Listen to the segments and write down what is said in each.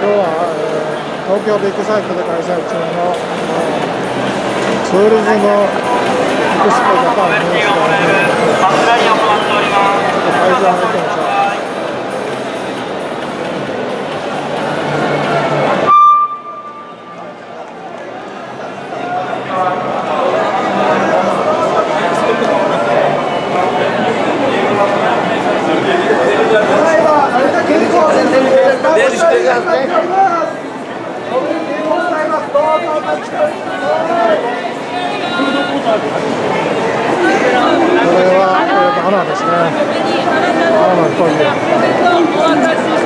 今日は、えー、東京ビッグサイトで開催中の、ツールズのエクスポジャパンのニュースがこれは、えー、バナナですね。バナナの一人で。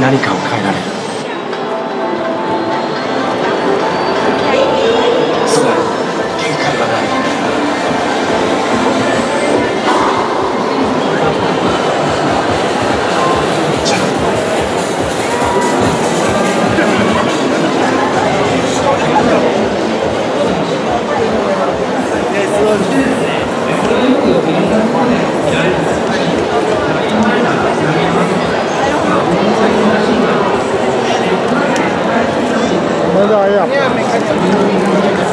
何かを。现在呀。嗯嗯